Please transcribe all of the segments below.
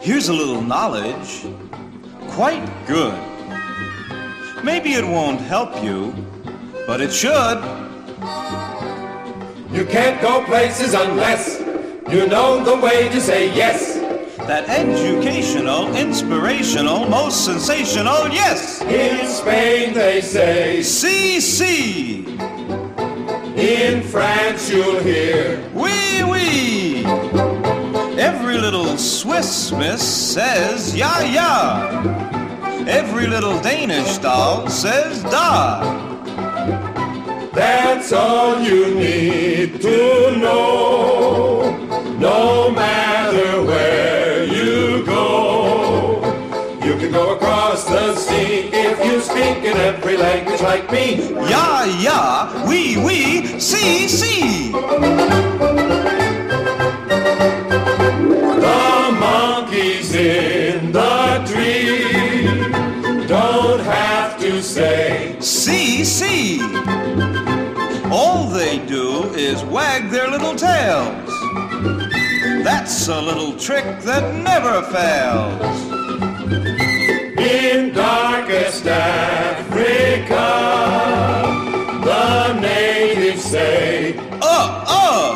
Here's a little knowledge, quite good. Maybe it won't help you, but it should. You can't go places unless you know the way to say yes. That educational, inspirational, most sensational, yes! In Spain they say, Si si! In France you'll hear, Wee wee! Every little Swiss miss says ya ya. Every little Danish doll says da. that's all you need to know. You can go across the sea if you speak in every language like me. Ya ya, we we, see see. The monkeys in the tree don't have to say, See see. All they do is wag their little tails. That's a little trick that never fails. Say, Uh uh.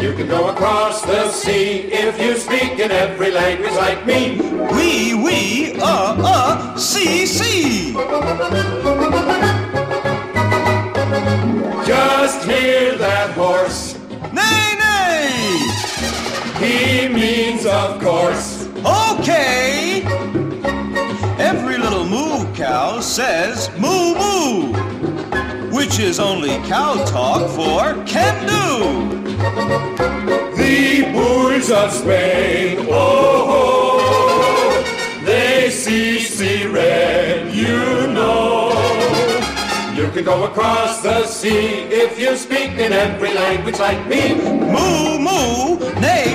You can go across the sea if you speak in every language like me. We, we, uh uh, see see. Just hear that horse. Nay nay. He means, of course, Okay. Every little moo cow says moo moo, which is only cow talk for can do. the bulls of Spain. Oh, oh, they see, see red, you know. You can go across the sea if you speak in every language like me. Moo moo, nay